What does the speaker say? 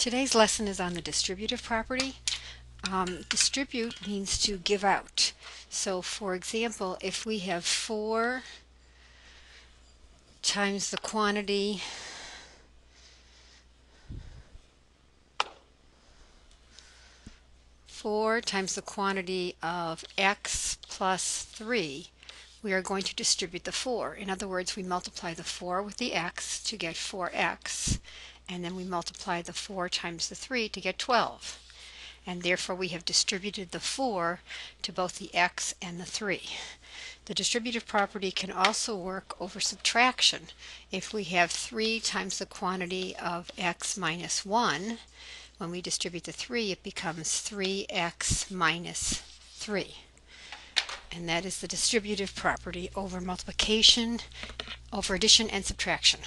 Today's lesson is on the distributive property. Um, distribute means to give out. So for example, if we have 4 times the quantity Four times the quantity of x plus three, we are going to distribute the 4. In other words, we multiply the 4 with the x to get 4x and then we multiply the 4 times the 3 to get 12. And therefore we have distributed the 4 to both the x and the 3. The distributive property can also work over subtraction. If we have 3 times the quantity of x minus 1, when we distribute the 3 it becomes 3x minus 3. And that is the distributive property over multiplication, over addition and subtraction.